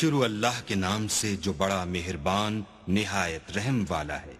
शुरू अल्लाह के नाम से जो बड़ा मेहरबान निहायत रहम वाला है।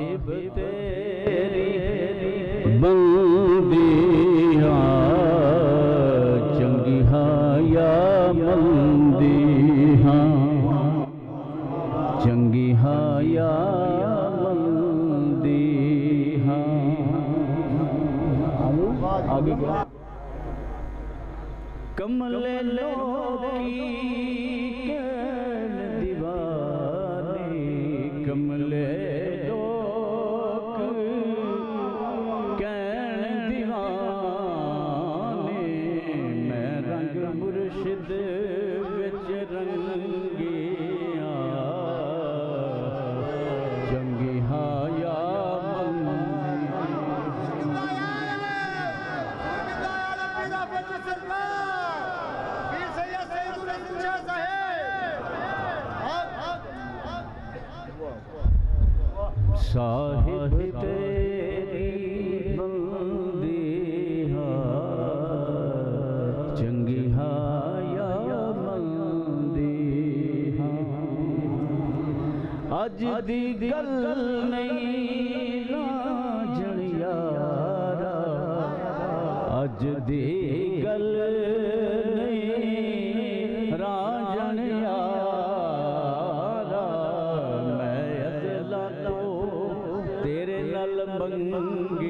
साहिब बंदिया चंगिया या मंदिया? चंगिया या मंदिया? कमल लो பங்கு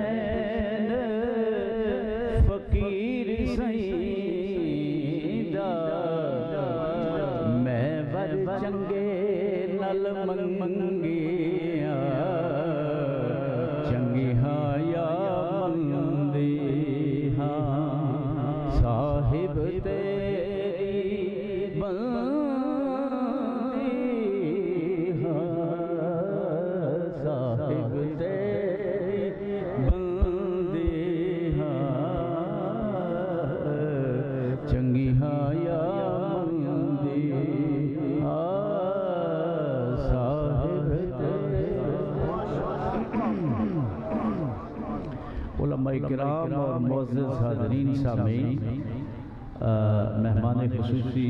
खसूसी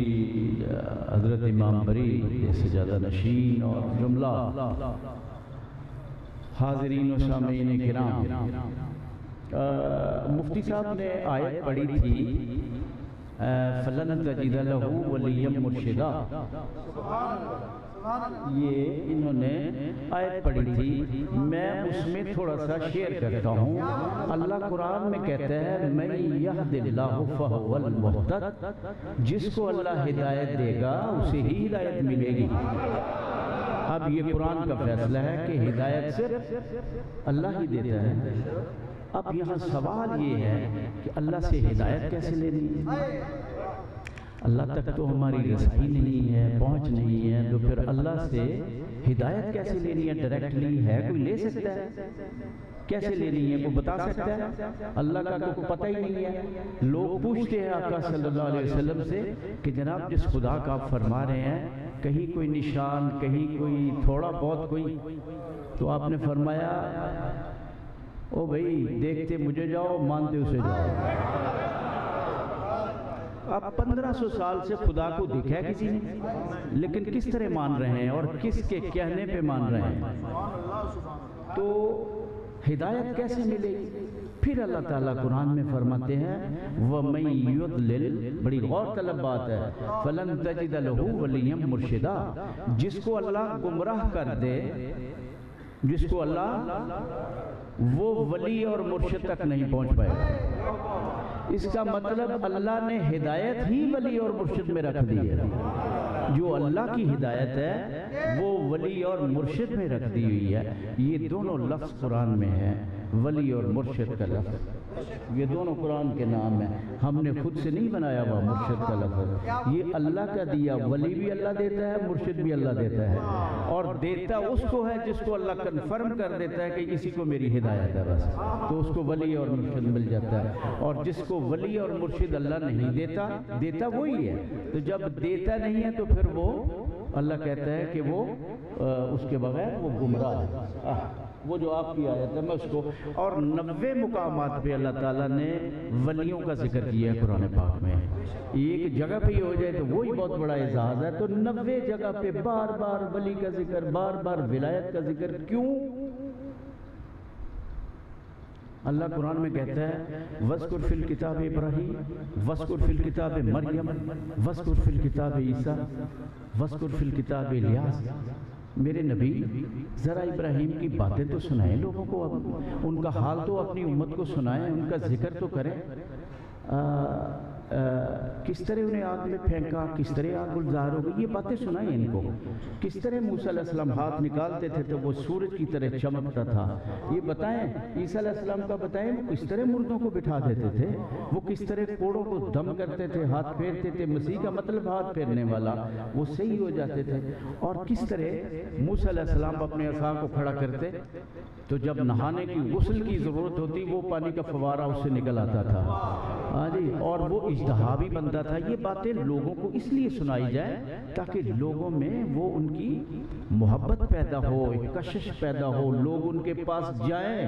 हज़रत इमाम बरी, जैसे ज़्यादा नशीन और जुमला। हाजरीन शामीन कराम। मुफ्ती साहब ने आयत पढ़ी थी फलन तजीदा लहू वलियम मुर्शिदा। ये इन्होंने आयत पढ़ी थी। मैं उसमें थोड़ा सा शेयर करता हूँ। अल्लाह कुरान में कहता है, मैं यह जिसको अल्लाह हिदायत देगा, उसे ही हिदायत मिलेगी। अब ये कुरान का फैसला है कि हिदायत सिर्फ़ अल्लाह ही देता है। अब यहाँ सवाल ये है कि अल्लाह से हिदायत कैसे लेनी है? अल्लाह तक तो हमारी रसाई नहीं है, पहुँच नहीं है तो फिर अल्लाह से हिदायत कैसे लेनी है? डायरेक्टली है, कोई ले सकता है? कैसे लेनी है? कोई बता सकता है? अल्लाह का तो पता ही नहीं है। लोग पूछते हैं आका सल्लल्लाहु अलैहि वसल्लम से कि जनाब, जिस खुदा का आप फरमा रहे हैं, कहीं कोई निशान, कहीं कोई थोड़ा बहुत कोई। तो आपने फरमाया, ओ भाई, देखते मुझे जाओ, मानते उसे जाओ। अब 1500 साल से खुदा को दिखा है किसी ने? लेकिन किस तरह मान रहे हैं और किसके कहने पे मान रहे हैं? तो हिदायत कैसे मिलेगी फिर अल्लाह ताला कुरान में फरमाते हैं व मई बड़ी गौर तलब बात है। फलन तजिद लहू वलियम मुर्शिदा जिसको अल्लाह गुमराह कर दे, जिसको अल्लाह वो वली और मुर्शिद तक नहीं पहुँच पाएगा इसका मतलब अल्लाह ने हिदायत ही वली और मुर्शद में रख दी है। जो अल्लाह की हिदायत है, वो वली और मुर्शद में रख दी हुई है। ये दोनों लफ्ज़ कुरान में है। वली और मुर्शद का लफ्ज़। ये दोनों कुरान के नाम हैं। हमने खुद से नहीं बनाया हुआ मुर्शद का लफ्ज़। ये अल्लाह का दिया वली भी अल्लाह देता है मुर्शद भी अल्लाह देता है। और देता उसको है जिसको अल्लाह कन्फर्म कर देता है कि इसी को मेरी हिदायत है बस। तो उसको वली और मुर्शद मिल जाता है। और जिसको वली और मुर्शद अल्लाह नहीं देता देता वही है। तो जब देता नहीं है तो फिर वो अल्लाह कहता है कि वो आ, उसके बगैर वो गुमराह है। वो जो आपकी आयत है, मैं उसको और नब्बे मुकाम पे अल्लाह ताला ने वलियों का ज़िक्र किया है कुरान पाक में। एक जगह पे ही हो जाए तो वही बहुत बड़ा एजाज है। तो नब्बे जगह पे बार बार वली का ज़िक्र बार बार विलायत का ज़िक्र क्यों? अल्लाह कुरान में कहता है वस्कुर फिल किताब इब्राहिम वस्कुर फिल किताब मरियम वस्कुर फिल किताब ईसा वस्कुर फिल किताब इलियास मेरे नबी ज़रा इब्राहिम की बातें तो सुनाएँ लोगों को अब। उनका हाल तो अपनी उम्मत को सुनाएँ उनका ज़िक्र तो करें। आ, किस तरह उन्हें आग में फेंका, किस तरह आग गुलजार हो गई, ये बातें सुनाई इनको। किस तरह मूसम हाथ निकालते थे तो वो सूरज की तरह चमकता था। ये बताएँ ईसीम का बताएँ, वो किस तरह मुर्दों को बिठा देते थे? वो किस तरह कोड़ों को दम करते थे, हाथ फेरते थे, मसीह का मतलब हाथ फेरने वाला, वो सही हो जाते थे। और किस तरह मूसम अपने असा को खड़ा करते? तो जब नहाने की, गुसल की ज़रूरत होती, वो पानी का फवारा उससे निकल आता था। हाँ जी, और वो इजतहा भी बनता था। ये बातें लोगों को इसलिए सुनाई जाए ताकि लोगों में वो उनकी मोहब्बत पैदा हो कशिश पैदा हो। लोग उनके पास जाएँ,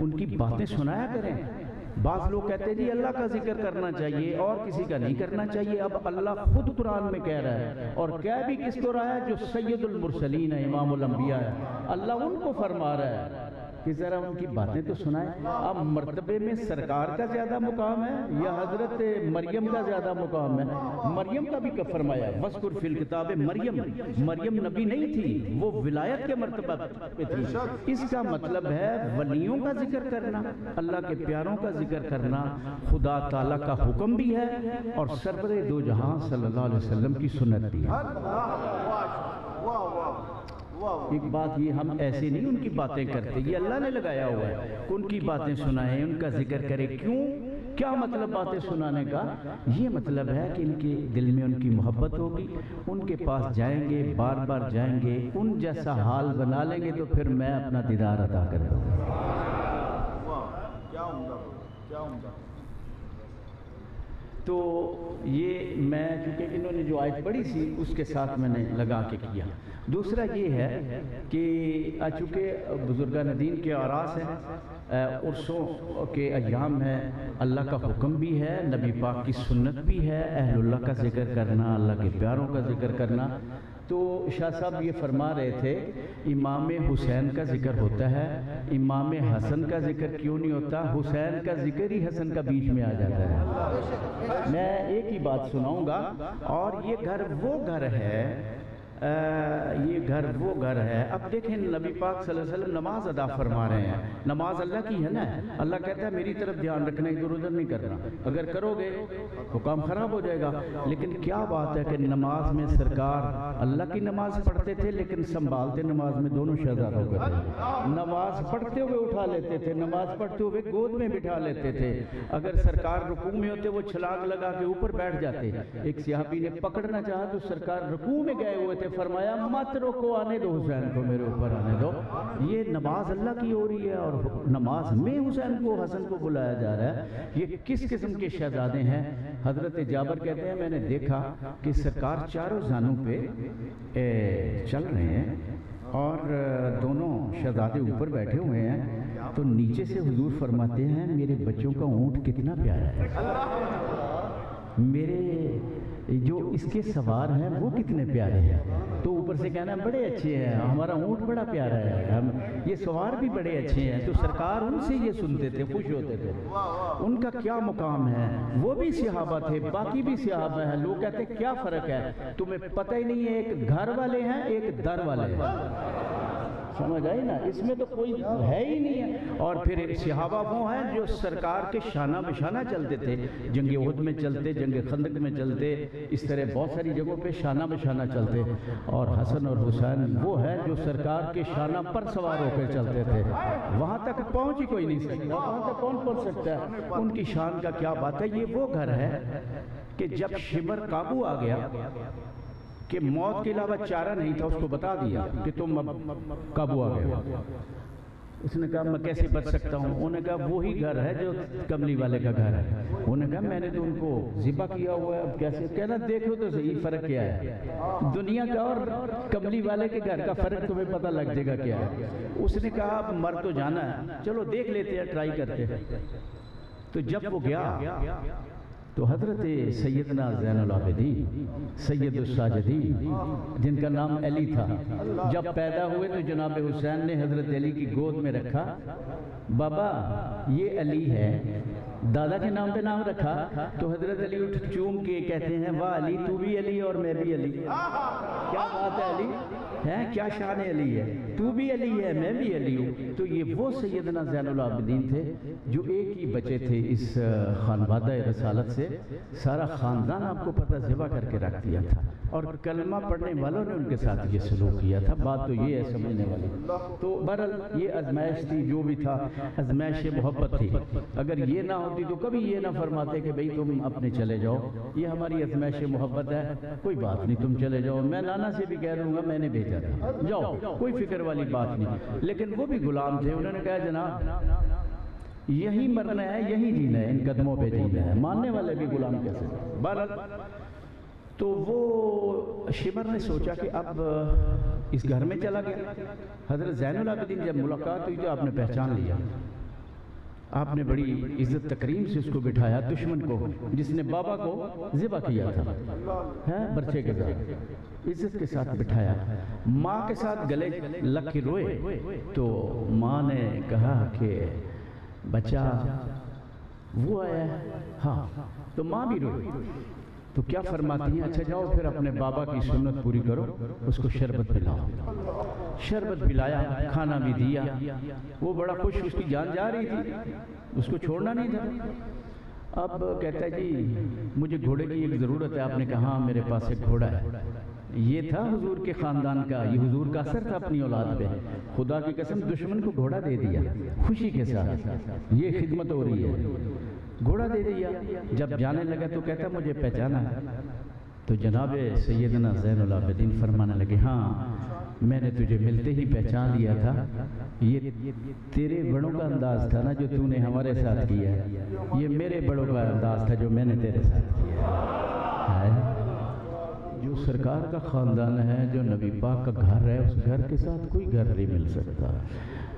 उनकी बातें सुनाया करें। बास लोग कहते हैं, जी, अल्लाह का ज़िक्र करना चाहिए, और किसी का नहीं करना चाहिए। अब अल्लाह खुद कुरान में कह रहा है, और कह भी किसको रहा है? जो सैयदुल मुरसलीन है इमाम है। अल्लाह उनको फरमा रहा है कि ज़रा उनकी बातें तो सुनाए। अब मरतबे में सरकार का ज़्यादा मुकाम है या हज़रत मरियम का ज़्यादा मुकाम है? मरियम का भी फरमाया वस्कुर फिल किताब मरियम। मरियम नबी नहीं थी, वो विलायत के मरतबा पे थी। इसका मतलब है वलियों का ज़िक्र करना, अल्लाह के प्यारों का ज़िक्र करना, खुदा ताला का हुक्म भी है और सरवर दो जहाँ वसल्लम की सुन्नत भी है। एक बात ये, हम ऐसे नहीं उनकी बातें करते, ये अल्लाह ने लगाया हुआ है उनकी बातें सुनाए, उनका ज़िक्र करे। क्यों? क्या मतलब बातें सुनाने का? ये मतलब है कि इनके दिल में उनकी मोहब्बत होगी, उनके पास जाएँगे बार बार जाएँगे, उन जैसा हाल बना लेंगे तो फिर मैं अपना दीदार अदा कर दूँगा। तो ये मैं, चूँकि इन्होंने जो आयत पढ़ी थी, उसके साथ मैंने लगा के किया। दूसरा ये है कि, चूँकि बुज़ुर्ग नदीन के आरास हैं उर्सों के अयाम है। अल्लाह का हुक्म भी है, नबी पाक की सुन्नत भी है। अहलुल्लाह का ज़िक्र करना, अल्लाह के प्यारों का ज़िक्र करना। तो शाह साहब ये फरमा रहे थे, इमाम हुसैन का ज़िक्र होता है। इमाम हसन का ज़िक्र क्यों नहीं होता? हुसैन का ज़िक्र ही हसन का बीच में आ जाता है। मैं एक ही बात सुनाऊँगा, और ये घर वो घर है ये घर, वो घर है। अब देखें, नबी पाक सल्लल्लाहु अलैहि वसल्लम नमाज़ अदा फरमा रहे हैं। नमाज़ अल्लाह की है ना? अल्लाह कहता है, मेरी तरफ़ ध्यान रखना, इधर उधर नहीं करना। अगर करोगे तो काम खराब हो जाएगा। लेकिन क्या बात है कि नमाज़ में सरकार अल्लाह की नमाज़ पढ़ते थे, लेकिन संभालते नमाज़ में दोनों शहजादों हो गए नमाज़ पढ़ते हुए उठा लेते थे, नमाज़ पढ़ते हुए गोद में बिठा लेते थे। अगर सरकार रुकू में होते, वो छलांग लगा के ऊपर बैठ जाते। एक सिहाबी ने पकड़ना चाहा तो सरकार रुकू में गए हुए थे फरमाया, मत रोको, आने दो हुसैन को मेरे ऊपर, आने दो। ये नमाज़ अल्लाह की हो रही है और नमाज़ में हुसैन को, हसन को बुलाया जा रहा है। ये किस किस्म के शहजादे हैं? हज़रत जाबर कहते हैं, मैंने देखा कि सरकार चारों जानों पे चल रहे हैं और दोनों शहजादे ऊपर बैठे हुए हैं। तो नीचे से हुजूर फरमाते हैं, मेरे बच्चों का ऊँट कितना प्यारा है। मेरे जो इसके सवार हैं, वो कितने प्यारे हैं। तो ऊपर से कहना है बड़े अच्छे हैं, हमारा ऊँट बड़ा प्यारा है। हम, ये सवार भी बड़े अच्छे हैं। तो सरकार उनसे ये सुनते थे, खुश होते थे। उनका क्या मुकाम है? वो भी सिहाबा थे, बाकी भी सिहाबा हैं। लोग कहते, क्या फ़र्क है? तुम्हें पता ही नहीं है, एक घर वाले हैं, एक दर वाले हैं। समझ आई ना? इसमें तो कोई है ही नहीं है। और फिर सिहाबा वो हैं जो सरकार के शाना बशाना चलते थे, जंग उहद में चलते, जंग खंदक में चलते, इस तरह बहुत सारी जगहों पे शाना बशाना चलते। और हसन और हुसैन वो है जो सरकार के शाना पर सवार होकर चलते थे। वहाँ तक पहुँच ही कोई नहीं सकता। वहाँ तक कौन पहुँच सकता है? उनकी शान का क्या बात है? ये वो घर है कि जब शिमर काबू आ गया कि मौत के अलावा चारा नहीं था, उसको बता दिया कि तुम काबू आ गए उसने कहा, मैं कैसे बच सकता हूँ? उन्होंने कहा वही घर है जो कमली वाले का घर है। उन्होंने कहा, मैंने तो उनको जिबा किया हुआ है, अब कैसे? कहना, देखो तो सही, फ़र्क क्या है? दुनिया का और कमली वाले के घर का फ़र्क तुम्हें पता लग जाएगा क्या है? उसने कहा, अब मर तो जाना है। चलो देख लेते हैं ट्राई करते हैं। तो जब वो गया तो हज़रत सैदना जैनलाबदी सैदुलसाजदी जिनका नाम अली था, जब पैदा हुए तो जनाब हुसैन ने हज़रत अली की गोद में रखा, बाबा, ये अली है, दादा के नाम पे नाम रखा तो हज़रत अली उठ चूम के कहते हैं, वाह अली, तू भी अली और मैं भी अली। क्या बात है अली? है? क्या शान अली है? तू भी अली है, मैं भी अली हूँ। तो ये वो सैदना जैनलाबदीन थे जो एक ही बचे थे इस खानबादा रसालत से। सारा ख़ानदान आपको पता जिबा करके रख दिया था। और कलमा पढ़ने वालों ने उनके साथ ये सलूक किया था। बात तो ये है समझने वाली। तो बहरल ये आजमाइश थी, जो भी था, आजमाइश मोहब्बत थी। अगर ये ना होती तो कभी ये ना फरमाते कि भाई तुम अपने चले जाओ। ये हमारी आजमाइश मोहब्बत है। कोई बात नहीं, तुम चले जाओ। मैं नाना से भी कह दूँगा, मैंने भेजा था जाओ, कोई फ़िक्र वाली बात नहीं। लेकिन वो भी गुलाम थे, उन्होंने कहा, जनाब, यही मरना है, यही जीना है, इन कदमों पे जीना है। मानने वाले भी गुलाम कैसे बहरहाल तो वो शिमर ने सोचा कि अब इस घर में चला गया। हज़रत आबिदीन जब मुलाकात हुई तो आपने पहचान लिया। आपने बड़ी इज़्ज़त तकरीम से उसको बिठाया, दुश्मन को, जिसने बाबा को ज़िबा किया था, है बच्चे के साथ। इज़्ज़त के साथ बिठाया। माँ के साथ गले लग के रोए तो माँ ने कहा कि, बच्चा, वो आया हाँ तो माँ भी रोई। तो क्या फरमाती है? अच्छा जाओ फिर अपने बाबा की सुन्नत पूरी करो उसको शरबत पिलाओ। शरबत पिलाया खाना भी दिया वो बड़ा खुश उसकी जान जा रही थी। उसको छोड़ना नहीं था। अब कहता है जी मुझे घोड़े की एक ज़रूरत है। आपने कहा हाँ मेरे पास एक घोड़ा है। ये था हुजूर के ख़ानदान का ये हुजूर का असर था अपनी औलाद पे। खुदा की कसम दुश्मन को घोड़ा दे दिया खुशी के साथ। ये खिदमत हो रही है। घोड़ा दे दिया जब जाने लगा तो कहता मुझे पहचाना है। तो जनाब सैदना जैनलाबदीन फरमाने लगे हाँ मैंने तुझे मिलते ही पहचान लिया था। ये तेरे बड़ों का अंदाज था ना जो तूने हमारे साथ किया है। ये मेरे बड़ों का अंदाज था जो मैंने तेरे साथ किया है? जो सरकार का ख़ानदान है, जो नबी पाक का घर है, उस घर के साथ कोई घर नहीं मिल सकता।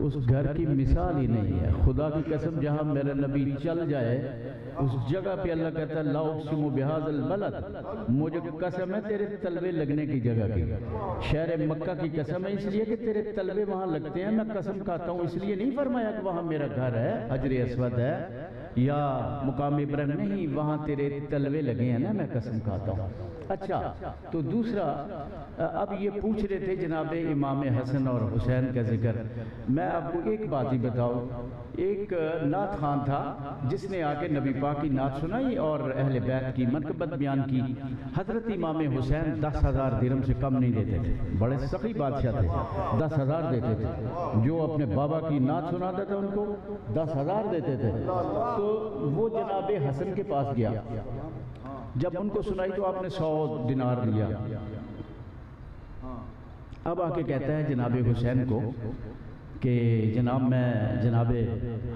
उस घर की मिसाल ही नहीं है। खुदा की कसम, जहाँ मेरा नबी चल जाए, उस जगह पे अल्लाह कहता है लाउसिम बिहाजल मुझे कसम है तेरे तलवे लगने की जगह की। शहर मक्का की कसम है, इसलिए कि तेरे तलवे वहाँ लगते हैं, मैं कसम खाता हूँ, इसलिए नहीं फरमाया कि वहाँ मेरा घर है, हजर असवद है, या मुकाम इब्राहिम नहीं, वहाँ तेरे तलवे लगे हैं ना, मैं कसम खाता हूँ। अच्छा तो दूसरा अब ये पूछ रहे थे जनाब इमाम हसन और हुसैन का ज़िक्र। मैं आपको एक बात ही बताऊँ। एक नात खान था, जिसने आके नबी पाक की नात सुनाई और अहल बैत की मनकबत बयान की। हज़रत इमाम हुसैन दस हज़ार दिरम से कम नहीं देते थे। बड़े सखी बादशाह थे। दस हज़ार देते थे। जो अपने बाबा की नात सुनाते थे उनको, दस हज़ार देते थे। तो वो जनाब हसन के पास गया। जब उनको सुनाई तो आपने सौ दिनार दिया अब आके कहता है जनाब हुसैन को कि जनाब, मैं जनाब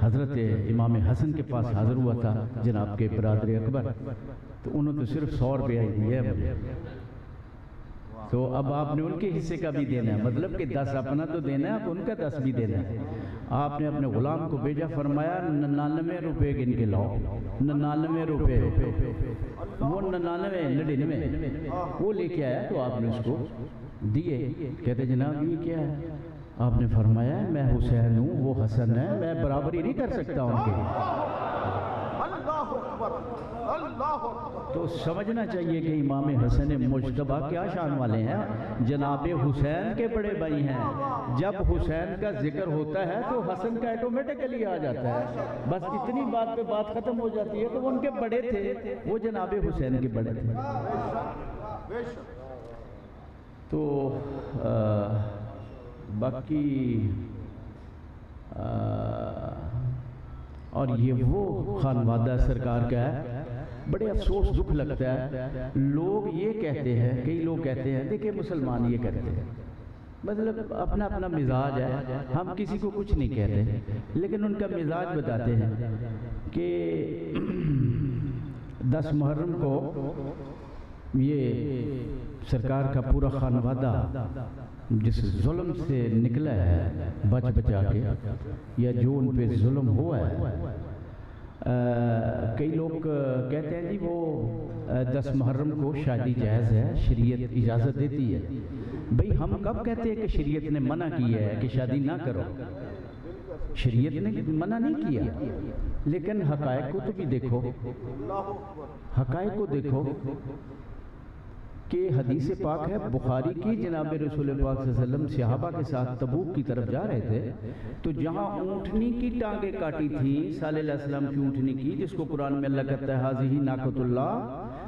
हज़रत इमाम हसन के पास हाज़िर हुआ था, जनाब के बरदर अकबर। तो उन्होंने तो सिर्फ़ सौ रुपया ही दिया मुझे। तो अब आपने उनके हिस्से का भी देना है। मतलब कि दस अपना तो देना है, अब उनका दस भी देना है। आपने अपने गुलाम को भेजा, फरमाया नन्नानवे रुपए गिन के लाओ। नन्नानवे रुपए। वो नन्नानवे नड़िनवे वो लेके आया तो आपने उसको दिए। कहते, जनाब, ये क्या है? आपने फरमाया, मैं हुसैन हूँ, वो हसन है, मैं बराबरी नहीं कर सकता उनके तो समझना चाहिए कि इमाम हसन मुशतबा क्या शान वाले हैं। जनाब हुसैन के बड़े भाई हैं। जब हुसैन का ज़िक्र होता है तो हसन का ऑटोमेटिकली आ जाता है। बस इतनी बात पे बात खत्म हो जाती है तो वो उनके बड़े थे। वो जनाब हुसैन के बड़े थे। तो आ, बाकी आ, और ये वो खानवादा सरकार का है। बड़े अफसोस दुख लगता है। लोग ये कहते हैं, कई लोग कहते हैं, देखिए मुसलमान ये कहते हैं। मतलब अपना अपना मिजाज है। हम किसी को कुछ नहीं कहते, लेकिन उनका मिजाज बताते हैं कि दस मुहर्रम को ये सरकार का पूरा खानवादा जिस जुल्म से निकला है बच बचा के, या जो उन पे जुल्म हुआ है कई लोग कहते हैं जी वो दस मुहर्रम को शादी जायज़ है, शरीयत इजाज़त देती है। भाई, हम कब कहते हैं कि शरीयत ने मना किया है कि शादी ना करो? शरीयत ने मना नहीं किया। लेकिन हकायक को तो भी देखो। हकायक को देखो। कि हदीस पाक है, बुखारी की जनाब रसूल पाक वसल्लम सहाबा के साथ तबूक की तरफ़ जा रहे थे तो जहाँ ऊँटनी की टांगे काटी थी सलाम की ऊँटनी की, जिसको कुरान में अल्लाह कहता है हाजी ही नाकतुल्ला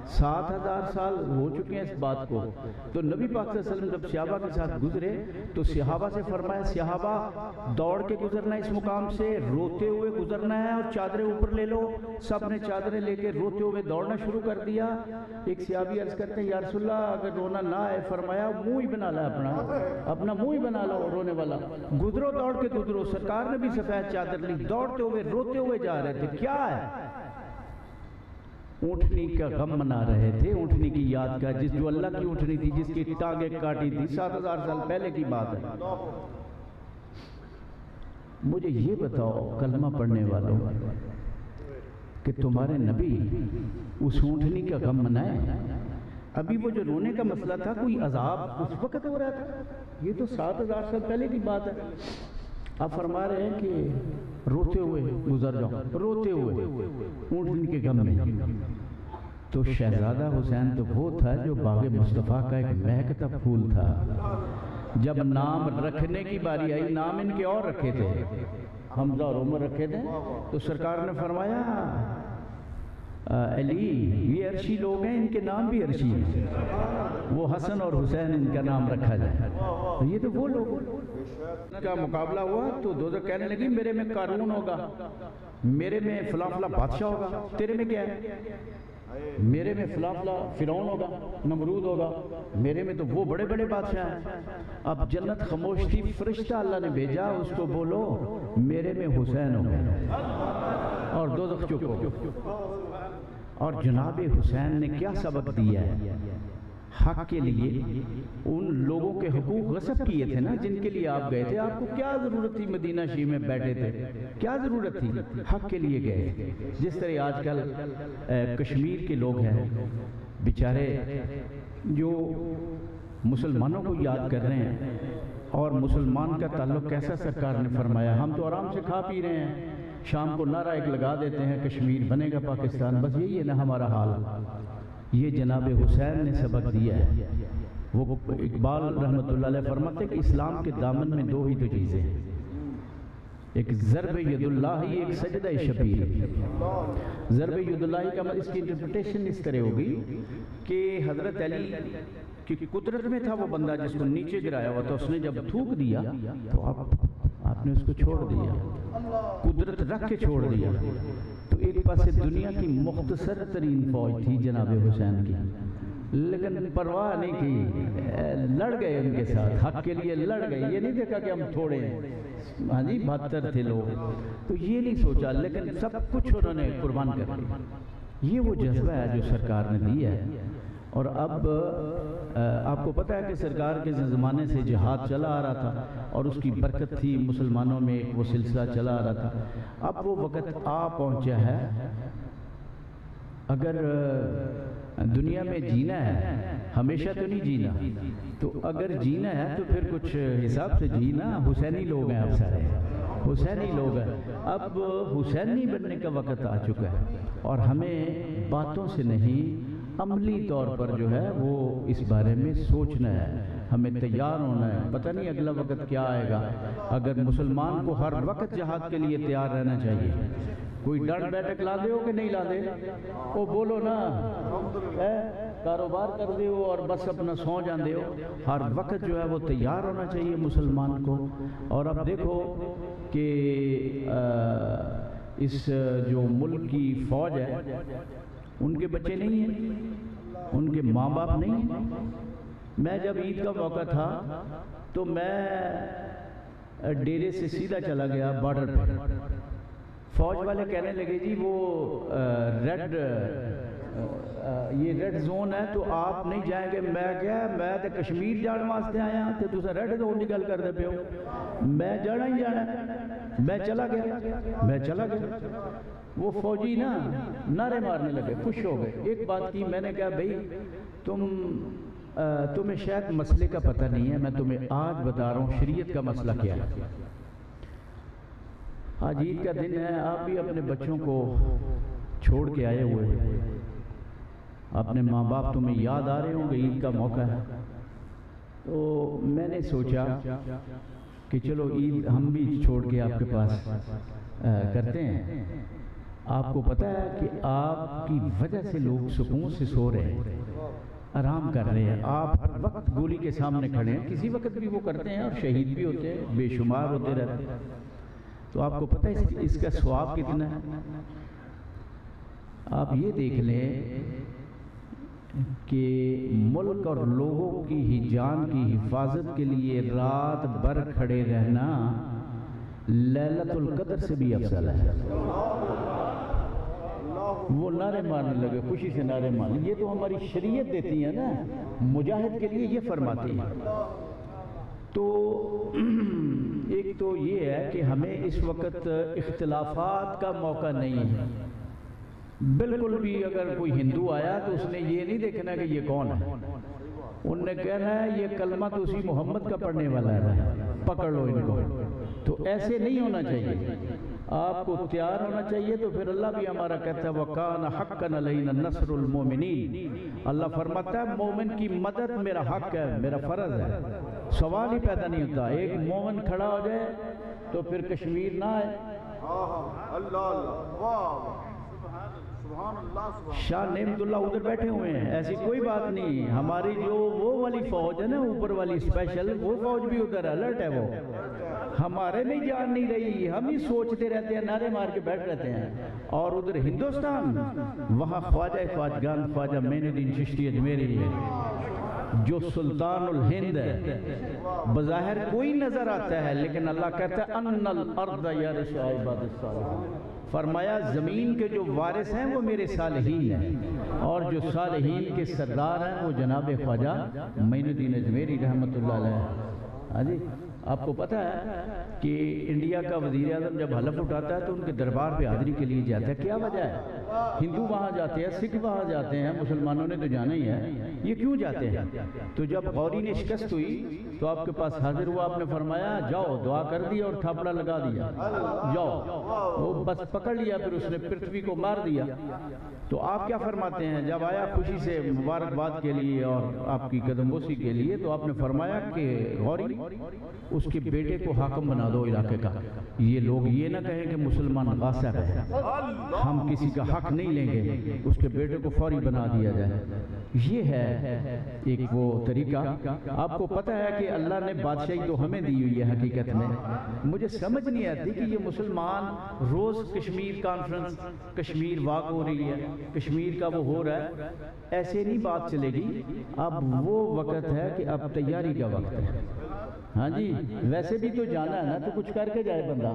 सात हज़ार साल हो चुके हैं इस बात को। तो नबी पाक वसल्लम जब सहाबा के साथ गुजरे तो सहाबा से फरमाया, सहाबा, दौड़ के गुजरना इस मुकाम से, रोते हुए गुजरना है और चादरें ऊपर ले लो। सबने चादरें लेके रोते हुए दौड़ना शुरू कर दिया। एक सियाबी अर्ज़ करते हैं यारसुल्ला अगर रोना ना आए फरमाया, मुँह ही बना ला अपना। अपना मुँह ही बना लो रोने वाला। गुजरो, दौड़ के गुजरो। सरकार ने भी सफ़ेद चादर ली। दौड़ते हुए, रोते हुए जा रहे थे। क्या है? ऊँटनी का गम मना रहे थे। ऊँटनी की याद का जिस जो अल्लाह की ऊँटनी थी, जिसकी टांगे काटी थी। सात हज़ार साल पहले की बात है। मुझे ये बताओ, कलमा पढ़ने वालों, कि तुम्हारे नबी उस ऊँटनी का गम मनाए? अभी वो जो रोने का मसला था, कोई अजाब उस वक्त हो रहा था? ये तो सात हज़ार साल पहले की बात है। आप फरमा रहे हैं कि रोते हुए गुजर जाओ, रोते हुए ऊँटनी के गम में। तो शहजादा हुसैन तो वो था जो बाग मुस्तफ़ा का एक महकता फूल था। जब नाम रखने की बारी आई, नाम इनके और रखे थे। हमजा और उमर रखे थे। तो सरकार ने फरमाया अली, ये अर्शी लोग हैं, इनके नाम भी अर्शी हैं। वो हसन और हुसैन, इनका नाम रखा जाए। तो ये तो वो लोग का मुकाबला हुआ तो दो दो कहने लगी, मेरे में कानून होगा। मेरे में फला फला बादशाह होगा। तेरे में क्या है? मेरे में फला फला फिरौन होगा, नमरूद होगा। मेरे में तो वो बड़े बड़े बादशाह हैं। अब जन्नत खामोश थी, फरिश्ता अल्लाह ने भेजा, उसको बोलो, मेरे में हुसैन होगा। और दो चुप और जनाब हुसैन ने क्या सबक दिया है? हक के लिए उन लोगों के हकूक गसब किए थे ना, जिनके लिए आप गए थे। आपको क्या ज़रूरत थी मदीना शी में बैठे थे? क्या ज़रूरत थी? हक के लिए गए। जिस तरह आजकल कश्मीर के लोग हैं, बेचारे जो मुसलमानों को याद कर रहे हैं, और मुसलमान का ताल्लुक कैसा सरकार ने फरमाया, हम तो आराम से खा पी रहे हैं। शाम को नारा एक लगा देते हैं, कश्मीर बनेगा पाकिस्तान। बस यही है ना हमारा हाल। ये जनाब हुसैन ने सबक दिया है। वो इकबाल रहमतुल्लाह फरमाते कि इस्लाम के दामन में दो ही तो चीज़ें हैं। एक ज़रब यदुल्लाही एक सजदा शबीर ज़रब यदुल्लाही का मतलब इसकी इंटरप्रिटेशन इस तरह होगी कि हज़रत अली क्योंकि कुदरत में था वो बंदा जिसको नीचे गिराया हुआ था, उसने जब थूक दिया तो आप आपने उसको छोड़ दिया। कुदरत रख के छोड़ दिया। तो एक पास दुनिया की मुख्तसर तरीन फौज थी जनाब हुसैन की। लेकिन परवाह नहीं की। लड़ गए उनके साथ। हक के लिए लड़ गए। ये नहीं देखा कि हम थोड़े हैं जी बहत्तर थे लोग। तो ये नहीं सोचा, लेकिन सब कुछ उन्होंने कुर्बान कर दिया। ये वो जज्बा है जो सरकार ने दिया है। और अब आपको पता है कि सरकार के ज़माने से जिहाद चला आ रहा था और उसकी बरकत थी मुसलमानों में, वो सिलसिला चला आ रहा था। अब वो वक़्त आ पहुँचा है। अगर दुनिया में जीना है, हमेशा तो नहीं जीना। तो अगर जीना है तो फिर कुछ हिसाब से जीना। हुसैनी लोग हैं अब सारे। हुसैनी लोग हैं। अब हुसैनी बनने का वक़्त आ चुका है और हमें बातों से नहीं अमली तौर पर जो है वो इस बारे में सोचना है। हमें तैयार होना है। पता नहीं अगला वक्त क्या आएगा। अगर मुसलमान को हर वक्त जहाद के लिए तैयार रहना चाहिए कोई डर बैठक ला दे हो कि नहीं ला दे? वो बोलो ना कारोबार कर दे हो और बस अपना सौ जाते हो। हर वक्त जो है वो तैयार होना चाहिए मुसलमान को। और अब देखो कि इस जो मुल्क की फ़ौज है उनके बच्चे नहीं हैं। उनके माँ बाप नहीं हैं। मैं जब ईद का मौका था तो मैं डेरे से सीधा चला गया बॉर्डर पर। फौज वाले कहने लगे जी वो रेड ये रेड जोन है तो आप नहीं जाएँगे। मैं क्या मैं तो कश्मीर जाने वास्ते आया तो तुम रेड जोन की गल करते पे हो। मैं जाना ही जाना मैं चला गया। मैं चला गया। वो फौजी ना नारे मारने लगे, खुश हो गए। एक बात की मैंने कहा, भाई, तुम तुम्हें शायद मसले का पता नहीं है, मैं तुम्हें आज बता रहा हूँ, शरीयत का मसला क्या है? आज ईद का दिन है, आप भी अपने बच्चों को छोड़ के आए हुए अपने माँ बाप तुम्हें याद आ रहे होंगे, ईद का मौका है। तो मैंने सोचा कि चलो, ईद हम भी छोड़ के आपके पास करते हैं। आपको पता है कि आपकी वजह से लोग सुकून से सो रहे हैं। आराम कर रहे हैं। आप हर वक्त गोली के सामने खड़े हैं। किसी वक्त भी वो करते हैं और शहीद भी होते हैं, बेशुमार होते रहते हैं। तो आपको पता है इसका स्वाब कितना है? आप ये देख लें कि मुल्क और लोगों की ही जान की हिफाजत के लिए रात भर खड़े रहना लैलतुल कदर से भी अफसल है। वो नारे मारने लगे, खुशी से नारे मारने ये तो हमारी शरीयत देती है ना, मुजाहिद के लिए ये फरमाती है। तो एक तो ये है कि हमें इस वक्त इख्तलाफात का मौका नहीं है। बिल्कुल भी अगर कोई हिंदू आया तो उसने ये नहीं देखना कि ये कौन है। उनने कहना है, ये कलमा तो उसी मोहम्मद का पढ़ने वाला है। पकड़ लो इनको। तो ऐसे नहीं होना चाहिए। आपको तैयार होना चाहिए तो फिर अल्लाह भी हमारा कहता है, वकान हक्कन नसरमोमिनी अल्लाह फरमाता है, मोमिन की मदद मेरा हक है, मेरा फ़र्ज़ है। सवाल ही पैदा नहीं होता। एक मोमिन खड़ा हो जाए तो फिर कश्मीर ना आए। अल्लाह शाह नेमतुल्ला उधर बैठे हुए हैं। ऐसी कोई बात नहीं। हमारी जो वो वाली फौज है ना, ऊपर वाली स्पेशल वो फौज भी उधर अलर्ट है वो। हमारे में जान नहीं रही। हम ही सोचते रहते हैं, नारे मार के बैठ रहते हैं। और उधर हिंदुस्तान, वहाँ ख्वाजा ख्वाजगान ख्वाजा मैनुद्दीन चिश्ती अजमेरी है जो सुल्तानुल हिंद है। बज़ाहिर कोई नज़र आता है, लेकिन अल्लाह कहता है, अन्नल अर्द या फरमाया, ज़मीन के जो वारिस हैं, वो मेरे साल सालहीन हैं। और जो सालहीन के सरदार हैं, वो जनाब ख्वाजा मैनुद्दीन अजमेरी रहमत हाँ जी। आपको पता है कि इंडिया का वज़ीर अजम जब हलफ उठाता है तो उनके दरबार पे हाजिरी के लिए जाता है। क्या वजह है? हिंदू वहाँ जाते हैं, सिख वहाँ जाते हैं, मुसलमानों ने तो जाना ही है। ये क्यों जाते हैं? तो जब गौरी ने शिकस्त हुई तो आपके पास हाजिर हुआ, आपने फरमाया, जाओ, दुआ कर दिया और थापड़ा लगा दिया। जाओ। वो बस पकड़ लिया, फिर उसने पृथ्वी को मार दिया। तो आप क्या फरमाते हैं? जब आया खुशी से मुबारकबाद के लिए और आपकी कदमबोसी के लिए तो आपने फरमाया कि गौरी उसके बेटे को हाकम बना दो इलाके का। ये लोग ये ना कहें कि मुसलमान गासिब है। हम किसी का हक नहीं लेंगे। उसके बेटे को फौरी बना दिया जाए। ये है एक वो तरीका। आपको पता है कि अल्लाह ने बादशाही तो हमें दी हुई है हकीकत में। मुझे समझ नहीं आती कि ये मुसलमान रोज़ कश्मीर कॉन्फ्रेंस कश्मीर वाक हो रही है। कश्मीर का वो हो रहा है। ऐसे नहीं बात चलेगी। अब वो वक्त है कि अब तैयारी का वक्त है। हाँ जी वैसे भी तो जाना है ना तो कुछ करके जाए बंदा।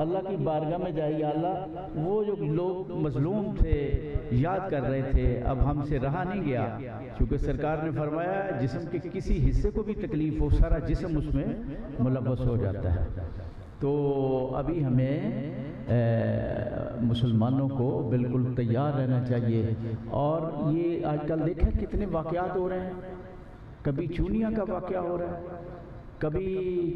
अल्लाह की बारगाह में जाए अल्लाह वो जो लोग मजलूम थे याद कर रहे थे अब हमसे रहा नहीं गया। क्योंकि सरकार ने फरमाया जिसम के किसी हिस्से को भी तकलीफ़ हो सारा जिसम उसमें मुलवस हो जाता है। तो अभी हमें मुसलमानों को बिल्कुल तैयार रहना चाहिए। और ये आजकल देखें कितने वाक़ात हो रहे हैं? कभी चूनिया का वाक़ हो रहा है? कभी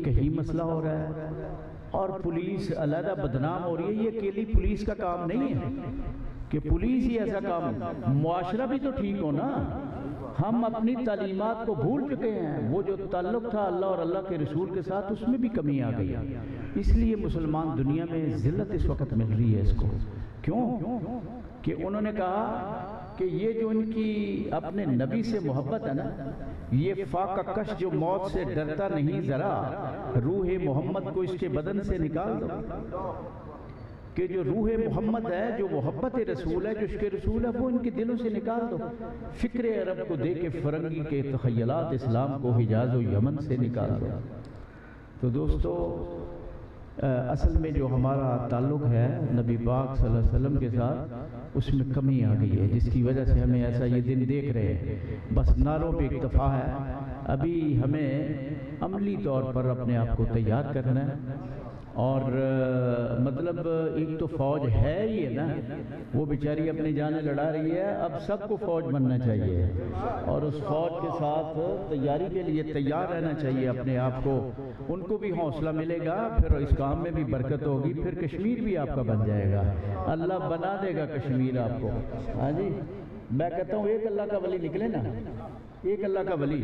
कहीं मसला हो रहा है और पुलिस अलहदा बदनाम हो रही है ये अकेली पुलिस का काम नहीं है। कि पुलिस ही ऐसा काम मुआशरा भी तो ठीक हो ना। हम अपनी तालीमत को भूल चुके हैं। वो जो ताल्लुक था अल्लाह और अल्लाह के रसूल के साथ उसमें भी कमी आ गई। इसलिए मुसलमान दुनिया में ज़िल्लत इस वक्त मिल रही है इसको। क्यों? कि उन्होंने कहा कि ये जो इनकी अपने नबी से मोहब्बत है ना, ये फाकश जो मौत से डरता नहीं, ज़रा रूह मोहम्मद को इसके बदन से निकाल दो। कि जो रूह मोहम्मद है, जो मोहब्बत रसूल है, जो इसके रसूल है, वो इनके दिलों से निकाल दो। फ़िक्र अरब को दे के फ़रंगी के तखयलात इस्लाम को हिजाज यमन से निकाल दो। तो दोस्तों असल में जो हमारा ताल्लुक़ है, नबी पाक सल्लल्लाहु अलैहि वसल्लम के साथ उसमें कमी आ गई है, जिसकी वजह से हमें ऐसा ये दिन देख रहे हैं। बस नारों पे इतफ़ा है। अभी हमें अमली तौर पर अपने आप को तैयार करना है। और आ, मतलब एक तो फौज है ही है ना वो बेचारी अपनी जानें लड़ा रही है अब सबको फौज बनना चाहिए। और उस फौज के साथ तैयारी के लिए तैयार रहना चाहिए अपने आप को। उनको भी हौसला मिलेगा फिर इस काम में भी बरकत होगी फिर कश्मीर भी आपका बन जाएगा। अल्लाह बना देगा कश्मीर आपको। हाँ जी मैं कहता हूँ एक अल्लाह का वली निकले ना एक अल्लाह का वली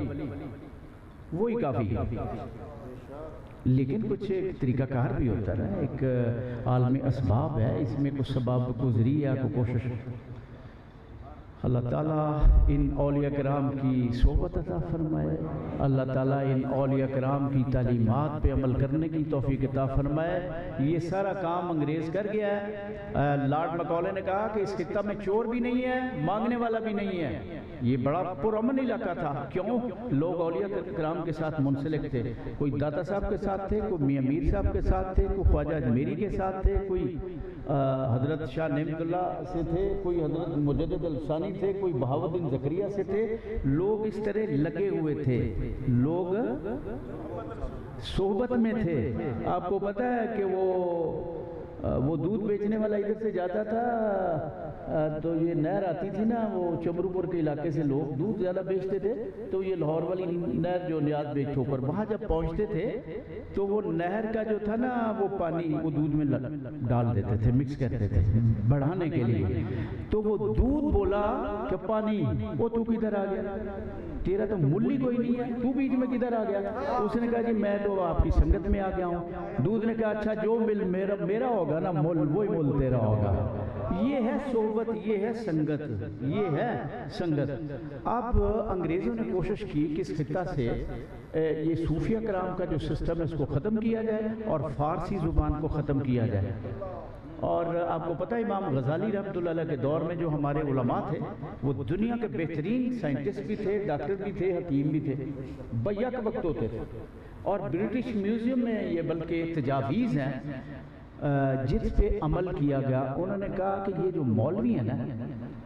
वही काफ़ी लेकिन कुछ एक तरीकाकार भी होता है ना, एक आलमी इसबाब है, इसमें कुछ सबाब को ज़रिया को कोशिश अल्लाह ताला इन औलिया कराम की सोबत अता फरमाए। अल्लाह ताला इन औलिया कराम की तालीमात पे अमल करने की तोफ़ी अता फरमाए। ये सारा काम अंग्रेज़ कर गया है। लॉर्ड मकौले ने कहा कि इस खिता में चोर भी नहीं है, मांगने वाला भी नहीं है। ये बड़ा पुरमन इलाका था। क्यों? लोग औलिया कराम के साथ मुंसलिक थे। कोई दाता साहब के साथ थे, कोई मियाँ मीर साहब के साथ थे, कोई ख्वाजा अजमेरी के साथ थे, कोई हज़रत शाह नमतुल्ला से थे, कोई हज़रत मुजद अलसानी थे, कोई बहावुद्दीन जकरिया से थे। लोग इस तरह लगे हुए थे। लोग सोहबत में थे। आपको पता है कि वो वो दूध बेचने वाला इधर से जाता था। तो ये नहर आती थी ना वो चमरूपुर के इलाके से लोग दूध ज़्यादा बेचते थे। तो ये लाहौर वाली नहर जो नियाज बेच ठोकर वहाँ जब पहुँचते थे तो वो नहर का जो था ना वो पानी वो दूध में डाल देते थे मिक्स करते थे बढ़ाने के लिए। तो वो दूध बोला कि पानी वो तू किधर आ गया? तेरा तो मूल्य कोई नहीं है तू बीच में किधर आ गया? उसने कहा जी मैं तो आपकी संगत में आ गया हूँ। दूध ने कहा अच्छा जो मिल मेरा मेरा होगा ना मोल वही मोल तेरा होगा ये है सोबत, ये है संगत, ये है संगत। अब अंग्रेज़ों ने कोशिश की कि इस खिता से ये सूफिया कराम का जो सिस्टम है, उसको ख़त्म किया जाए और फ़ारसी ज़ुबान को ख़त्म किया जाए। और आपको पता है, इमाम गजाली रहमतुल्लाह के दौर में जो हमारे उलमा थे, वो दुनिया के बेहतरीन साइंटिस्ट भी थे, डॉक्टर भी थे, हकीम भी थे बैक वक्त होते थे। और ब्रिटिश म्यूज़ियम में ये बल्कि तजावीज़ हैं जिस पे अमल किया गया, उन्होंने कहा कि ये जो मौलवी है ना,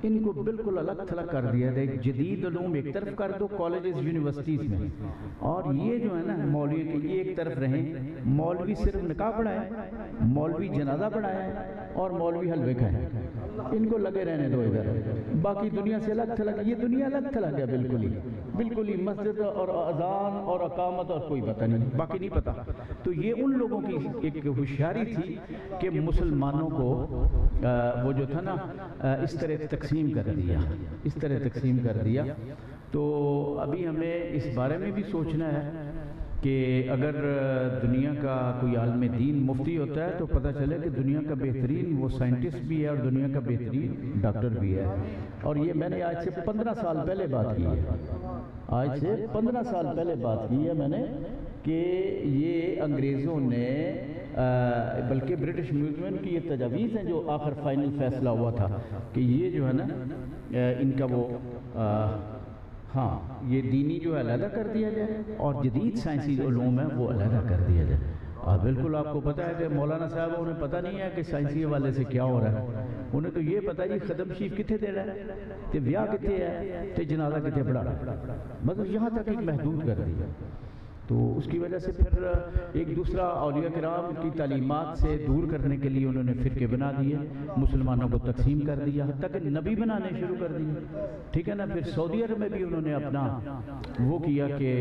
इनको बिल्कुल अलग थलग कर दिया जाए जदीद लूम एक तरफ़ कर दो कॉलेजेस, यूनिवर्सिटीज़ में। और ये जो है ना, मौलवी के ये एक तरफ़ रहें, मौलवी सिर्फ़ निकाह पढ़ाए, मौलवी जनाजा पढ़ाए और मौलवी हलवे खाए। इनको लगे रहने दो इधर। बाकी दुनिया से अलग थलग ये दुनिया अलग थलग है बिल्कुल ही। बिल्कुल ही मस्जिद और अजान और अकामत और कोई पता नहीं बाकी नहीं पता। तो ये उन लोगों की एक होशियारी थी कि मुसलमानों को आ, वो जो था ना इस तरह तकसीम कर दिया इस तरह तकसीम कर दिया। तो अभी हमें इस बारे में भी सोचना है कि अगर दुनिया का कोई आलम दीन मुफ्ती होता है तो पता चले कि दुनिया का बेहतरीन वो साइंटिस्ट भी है और दुनिया का बेहतरीन डॉक्टर भी है। और ये मैंने आज से पंद्रह साल पहले बात की है। आज से पंद्रह साल पहले बात की है मैंने कि ये अंग्रेज़ों ने बल्कि ब्रिटिश म्यूज़ियम की ये तजावीज़ हैं जो आखिर फाइनल फैसला हुआ था कि ये जो है ना इनका वो आ, हाँ ये दीनी जो है अलहदा कर दिया जाए और जदीद साइंसी ूम है वो अलहदा कर दिया जाए। और बिल्कुल आपको पता है कि मौलाना साहब उन्हें पता नहीं है कि साइंसी हवाले से क्या हो रहा है। उन्हें तो ये पता जी खदम शीफ कितने दे रहा है तो ब्याह कितने है तो जनाजा कितने पढ़ा रहा है। मतलब यहाँ तक एक महदूद कर दिया तो उसकी वजह से फिर एक दूसरा अलिया कराम की तालीमत से दूर करने के लिए उन्होंने फ़िरके बना दिए, मुसलमानों को तकसीम कर दिया तक नबी बनाने शुरू कर दिए। ठीक है ना, फिर सऊदी अरब में भी उन्होंने अपना वो किया कि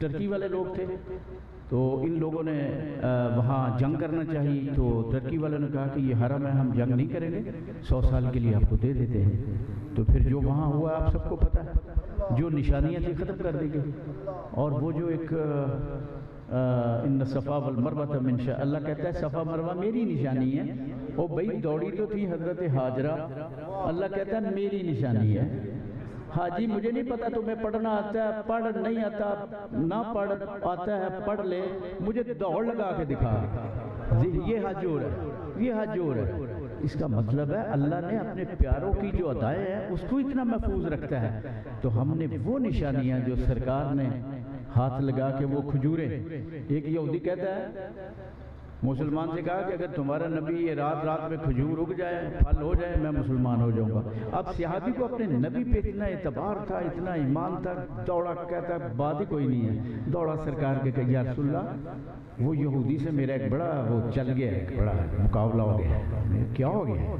टर्की वाले लोग थे तो इन लोगों ने वहाँ जंग करना चाहिए तो टर्की वालों ने कहा कि ये हरम है, हम जंग नहीं करेंगे, सौ साल के लिए आपको दे देते हैं। तो फिर जो वहाँ हुआ, आप सबको पता है। जो निशानियाँ थी ख़त्म कर दी गई और वो जो एक इन सफ़ा वल मरवा मिनशा, अल्लाह कहता है, सफ़ा मरवा मेरी निशानी है। वो भाई, दौड़ी तो थी हज़रत हाजरा। अल्लाह कहता है, मेरी निशानी है। हाजी, मुझे नहीं पता तुम्हें पढ़ना आता है, पढ़ नहीं आता, ना पढ़, आता है, पढ़ ले। मुझे दौड़ लगा के दिखा। ये हजूर है, ये हजूर है। इसका मतलब है अल्लाह ने अपने प्यारों की जो अदाएँ हैं, उसको इतना महफूज रखता है। तो हमने वो निशानियाँ जो सरकार ने हाथ लगा के वो खजूरें, एक यहूदी कहता है मुसलमान से कहा कि अगर तुम्हारा नबी ये रात रात में खजूर उग जाए, फल हो जाए, मैं मुसलमान हो जाऊँगा। अब सिहाबी को अपने नबी पे इतना एतबार था, इतना ईमान था, दौड़ा कहता बात ही कोई नहीं है। दौड़ा सरकार के कही यारसुल्ला वो यहूदी से मेरा एक बड़ा, वो चल गया, एक बड़ा मुकाबला हो गया। क्या हो गया?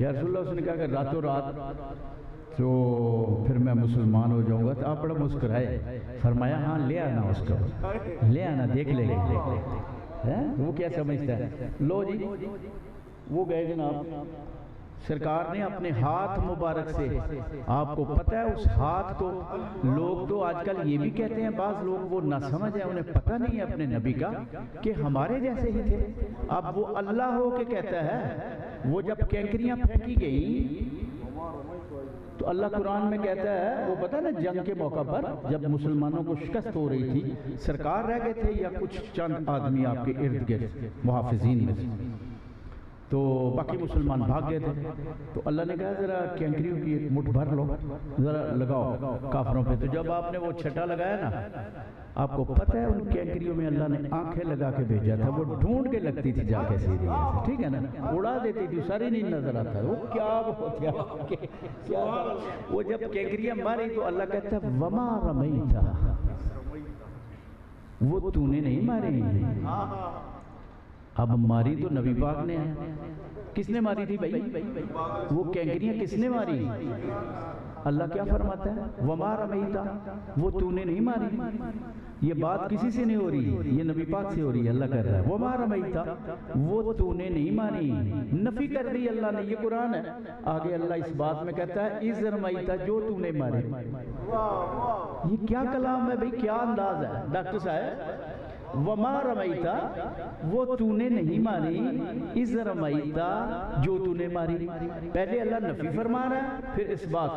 यारसुल्ला उसने कहा कि रातों रात तो फिर मैं मुसलमान हो जाऊँगा। तो आप बड़ा मुस्कुराए। फरमाया हाँ ले आना उसको। ले आना, देख लेंगे। है? वो क्या समझता है? लो जी। वो गए जनाब, सरकार ने अपने हाथ मुबारक से, आपको पता है उस हाथ को, लोग तो आजकल ये भी कहते हैं, बाज लोग वो ना समझ है उन्हें पता नहीं है अपने नबी का, कि हमारे जैसे ही थे। अब वो अल्लाह हो के कहता है, वो जब कैंकरियाँ फेंकी गई तो अल्लाह कुरान में कहता है, वो पता ना, जंग के मौका पर जब मुसलमानों को शिकस्त हो रही थी, सरकार रह गए थे या कुछ चंद आदमी आपके इर्द गिर्द, मुहाफिजीन में तो बाकी मुसलमान भाग गए थे। तो अल्लाह ने कहा, ज़रा कैंकरियों की एक मुठ भर लो, ज़रा लगाओ, काफरों पे। तो जब आपने वो छटा लगाया ना आपको पता है उन कैंकरियों में अल्लाह ने आँखें लगा के भेजा था वो ढूंढ के लगती थी जाके सीधी ठीक है ना? उड़ा देती थी सारी नहीं नज़र आता वो क्या क्या क्या वो जब कैंकरियाँ मारी तो अल्लाह कहता है वमा रमई था। वो तूने नहीं मारी। अब मारी तो नबी पाक ने। किसने मारी थी भाई? वो कैंकरियाँ किसने मारी? अल्लाह क्या फरमाता है? वमा रमईता वो तूने नहीं मारी। ये बात किसी से नहीं हो रही। ये नबी पाक से हो रही है, अल्लाह कर रहा है। वमा रमईता वो तूने नहीं मारी। नफी कर दी अल्लाह ने। ये कुरान है। आगे अल्लाह इस बात में कहता है इस रमईता जो तूने मारी। ये क्या कलाम है भाई? क्या अंदाज है? डॉक्टर साहब वमा रमईता वो तूने नहीं मारी, इस रमईता जो तूने मारी। पहले अल्लाह नफी फरमा रहा है, फिर इस बात।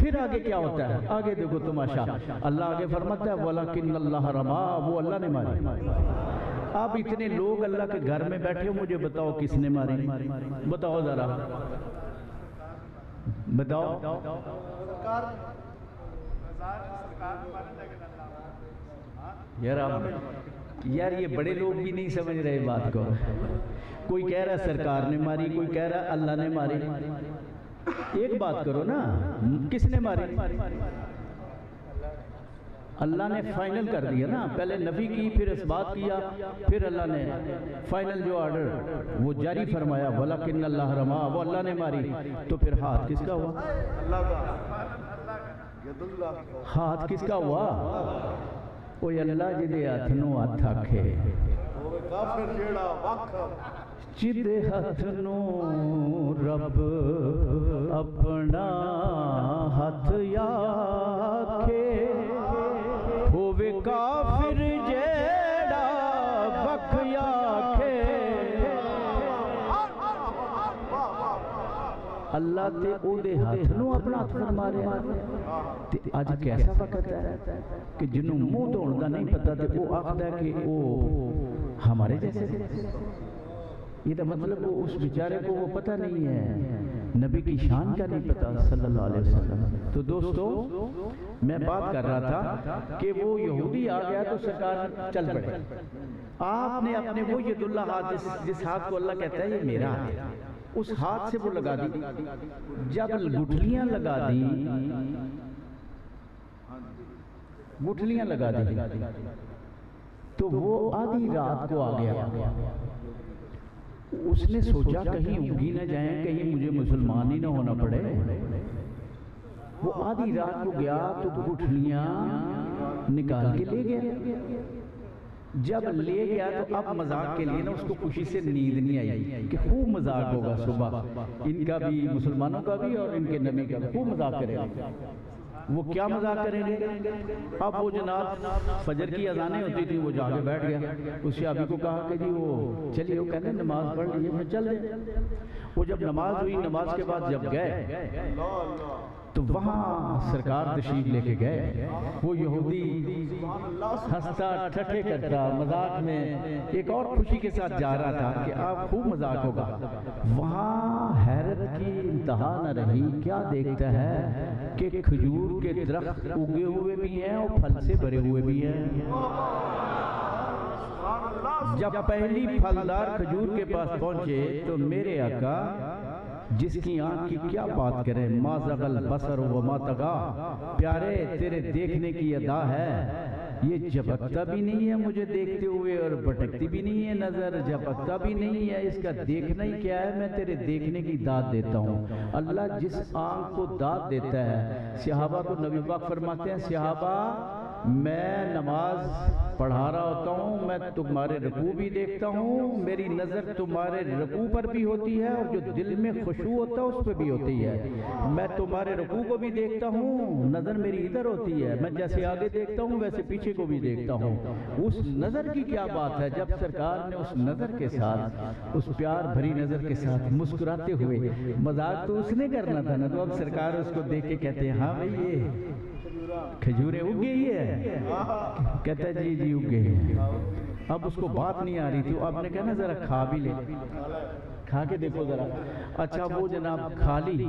फिर आगे क्या होता है? आगे देखो तुमाशा। अल्लाह आगे फरमाता है वाला किन अल्लाह रमा, वो अल्लाह ने मारी। आप इतने लोग अल्लाह के घर में बैठे हो, मुझे बताओ किसने मारी? बताओ जरा। बताओ। यार आप यार ये बड़े लोग भी नहीं समझ रहे बात को। कोई कह रहा सरकार ने मारी कोई कह रहा अल्लाह ने मारी। एक बात करो ना किसने मारी? अल्लाह ने फाइनल कर दिया ना। पहले नबी की फिर इस बात किया फिर अल्लाह ने फाइनल जो ऑर्डर वो जारी फरमाया बोला किन अल्लाह रमा वो अल्लाह ने मारी। तो फिर हाथ किसका हुआ? हाथ किसका हुआ? ओ अल्लाह के हथ नु हथ आखे। जिदे हथ रब अपना हथ होवे अल्लाह ते ओदे हथ नु अपना हथ फरमा रहा ते अज कैसा वक्त है? कि जिन्हों मुँह धोण का नहीं पता ते वो आखदा कि वो हमारे जैसे ये तो मतलब वो उस बेचारे को वो पता नहीं है। नबी की शान का नहीं पता सल्लल्लाहु अलैहि वसल्लम। तो दोस्तों मैं बात कर रहा था कि वो यहूदी आ गया तो सरकार चल पड़े। आपने अपने वो यदुल्ला हाथ जिस, हाथ को अल्लाह कहता है ये मेरा है। उस हाथ से वो लगा दी। जब गुठलियाँ लगा दी गुठलियाँ लगा दी। तो वो आधी रात को आ गया। उसने सोचा कहीं उगी ना जाए कहीं मुझे मुसलमान ही ना होना पड़े। वो आधी रात को गया तो गुठलियाँ निकाल के ले गया। जब ले गया तो अब मज़ाक के लिए ना उसको खुशी से नींद नहीं आई कि खूब मज़ाक होगा सुबह। इनका भी मुसलमानों का भी और इनके नबी का भी। खूब मज़ाक करेगा। वो क्या मज़ाक करेंगे? अब वो जनाब फजर की अजानें होती थी वो जाके बैठ गया। उस अभी को कहा कि जी वो चलिए वो कहते नमाज़ पढ़ लीजिए फिर चल दे। वो जब नमाज़ हुई नमाज़ के बाद जब गए तो वहाँ सरकार तशरीफ़ लेके गए। वो यहूदी हंसता, ठठे करता, मज़ाक में एक और खुशी के साथ जा रहा था कि आप खूब मज़ाक होगा। वहाँ हैरत की इंतहा न रही, क्या देखता है कि खजूर के दरख्त उगे हुए भी हैं और फल से भरे हुए भी हैं। जब पहली फलदार खजूर के पास पहुँचे तो मेरे आका जिसकी आँख की क्या बात करें? माजगल बसर व मातगा। प्यारे, तेरे देखने की अदा है। ये झपकता भी नहीं है मुझे देखते हुए और भटकती भी नहीं है नज़र। झपकता भी नहीं है, इसका देखना ही क्या है? मैं तेरे देखने की दाद देता हूँ। अल्लाह जिस आँख को दाद देता है, सिहाबा को नबी पाक फरमाते हैं, सिहाबा मैं नमाज़ पढ़ा रहा होता हूँ, मैं तुम्हारे रकू भी देखता हूँ, मेरी नज़र तुम्हारे रकू पर भी होती है और जो दिल में खुशबू होता है उस पर भी होती है। मैं तुम्हारे रकू को भी देखता हूँ, नज़र मेरी इधर होती है, मैं जैसे आगे देखता हूँ, वैसे पीछे को भी देखता हूँ। उस नज़र की क्या बात है, जब सरकार ने उस नज़र के साथ, उस प्यार भरी नज़र के साथ मुस्कुराते हुए, मज़ाक तो उसने करना था ना तो अब सरकार उसको देख के कहते हैं हाँ भाई, ये खजूरें उग गई है। कहता जी जी उग गई है। अब उसको बात नहीं आ रही थी। आपने कहा ना जरा खा भी ले। खा के देखो जरा। अच्छा वो जनाब खा ली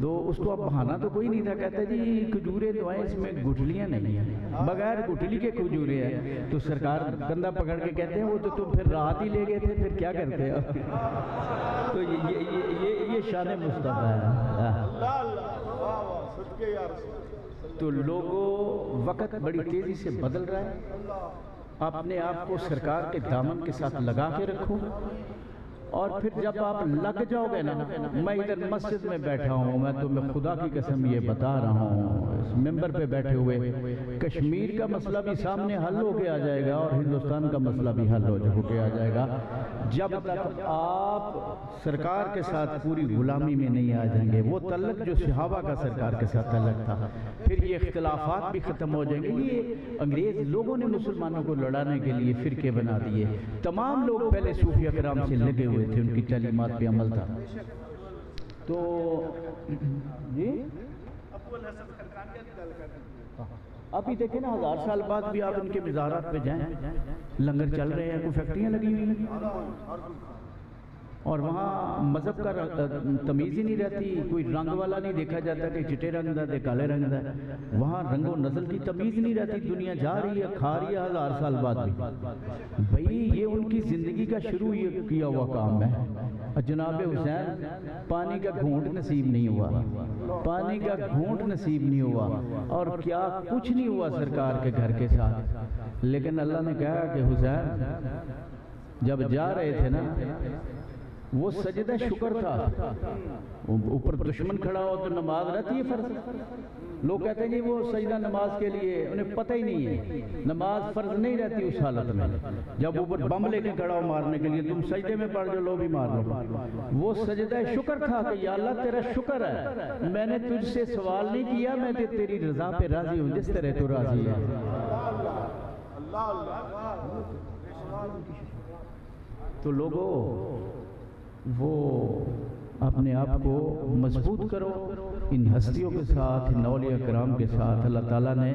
तो उसको अब बहाना तो कोई नहीं था। कहता जी खजूरें तो हैं इसमें गुठलियाँ नहीं है। बगैर गुठली के खजूरें हैं। तो सरकार कंधा पकड़ के कहते हैं वो तो तुम फिर रात ही ले गए थे फिर क्या करते हो? तो ये ये ये, ये शान मुस्तफ़ा है। तो लोगों वक्त बड़ी तेज़ी से बदल रहा है। अपने आप को सरकार के दामन के साथ लगा के रखो। और फिर जब आप लग जाओगे ना मैं इधर मस्जिद में बैठा हूँ मैं तुम्हें खुदा की कसम ये बता रहा हूँ इस मेंबर पे बैठे हुए कश्मीर का मसला भी सामने हल हो के आ जाएगा और हिंदुस्तान का मसला भी हल हो के आ जाएगा। जब तक आप सरकार के साथ पूरी गुलामी में नहीं आ जाएँगे वो तलक जो सिहाबा का सरकार के साथ तलक था फिर ये इख्तलाफात भी ख़त्म हो जाएँगे। ये अंग्रेज़ लोगों ने मुसलमानों को लड़ाने के लिए फ़िरके बना दिए। तमाम लोग पहले सूफी कराम से लगे हुए थे, उनकी तलीमत पे अमल था। तो जी? अभी देखे ना, हज़ार साल बाद भी आप उनके मज़ारात पे जाएँ। लंगर चल रहे हैं कोई फैक्ट्रियाँ लगी हुई हैं। और वहाँ मज़हब का तमीज़ ही नहीं रहती, कोई रंग वाला नहीं देखा जाता कि चिटे रंग का काले रंग का वहाँ रंगो नस्ल की तमीज़ नहीं रहती, दुनिया जा रही है, खा रही है हज़ार साल बाद भी। भाई, ये उनकी ज़िंदगी का शुरू ये किया हुआ काम है। जनाब हुसैन, पानी का घूंट नसीब नहीं हुआ। पानी का घूंट नसीब नहीं हुआ। और क्या कुछ नहीं हुआ सरकार के घर के साथ। लेकिन अल्लाह ने कहा कि हुसैन, जब जा रहे थे ना वो सजदा शुक्र था। ऊपर दुश्मन खड़ा हो तो नमाज़ रहती है फ़र्ज़। लोग कहते हैं जी, वो सजदा नमाज़ के लिए उन्हें पता ही नहीं है। नमाज़ फ़र्ज़ नहीं रहती उस हालत में। जब ऊपर बम लेके खड़ा हो मारने के लिए, तुम सजदे में पड़ जाओ लो भी मार लो। वो सजदा शुक्र था कि या अल्लाह तेरा शुक्र है। मैंने तुझसे सवाल नहीं किया, मैं तेरी रजा पे राज़ी हूँ, जिस तरह तू राज़ी है। तो लोगों वो अपने आप को मज़बूत करो, इन हस्तियों के साथ, इन औलिया कराम के साथ। अल्लाह ताला ने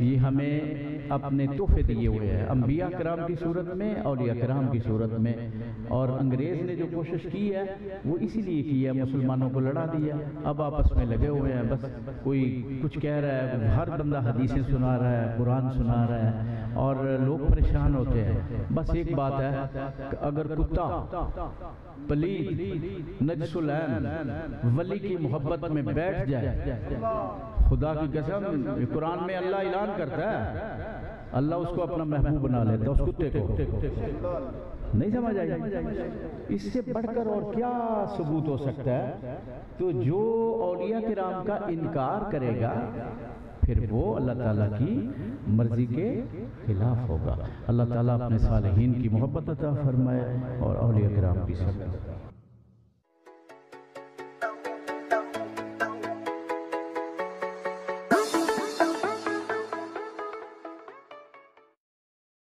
ये हमें अपने तोहफे दिए हुए हैं। अम्बिया कराम की सूरत में, औलिया कराम की सूरत में। और अंग्रेज़ ने जो कोशिश की है, वो इसीलिए की है, मुसलमानों को लड़ा दिया। अब आपस में लगे हुए हैं, बस कोई कुछ कह रहा है, हर बंदा हदीसें सुना रहा है, कुरान सुना रहा है, और लोग परेशान होते हैं। बस एक बात है, अगर कुत्ता नजसुलैन वली की मोहब्बत में बैठ जाए। खुदा की कसम कुरान में अल्लाह ऐलान करता है। अल्लाह उसको अपना महबूब बना लेता उस कुत्ते को। नहीं समझ आई? इससे बढ़कर और क्या सबूत हो सकता है तो जो औलिया राम का इनकार करेगा फिर वो अल्लाह ताला की मर्ज़ी के खिलाफ होगा। अल्लाह ताला अपने सालहीन की मोहब्बत अता फरमाए और औलिया कराम की सब